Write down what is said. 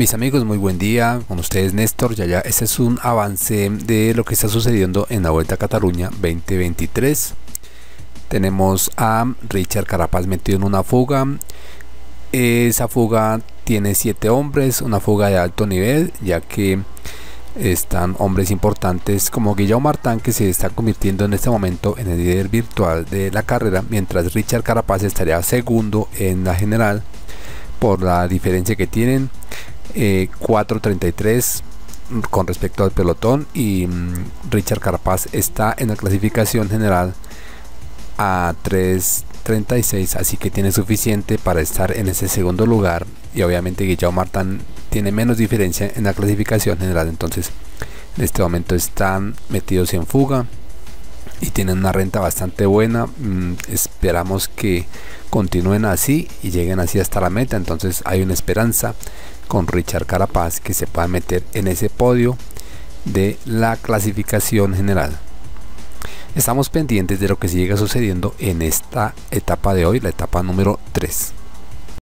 Mis amigos, muy buen día. Con ustedes Néstor. Ya ya, este es un avance de lo que está sucediendo en la Vuelta a Cataluña 2023. Tenemos a Richard Carapaz metido en una fuga. Esa fuga tiene siete hombres, una fuga de alto nivel, ya que están hombres importantes como Guillermo Martán que se está convirtiendo en este momento en el líder virtual de la carrera, mientras Richard Carapaz estaría segundo en la general por la diferencia que tienen 4.33 eh, con respecto al pelotón y mm, Richard Carapaz está en la clasificación general a 3.36 así que tiene suficiente para estar en ese segundo lugar y obviamente Guillermo Martán tiene menos diferencia en la clasificación general entonces en este momento están metidos en fuga y tienen una renta bastante buena mm, esperamos que continúen así y lleguen así hasta la meta entonces hay una esperanza con Richard Carapaz que se pueda meter en ese podio de la clasificación general. Estamos pendientes de lo que siga sucediendo en esta etapa de hoy, la etapa número 3.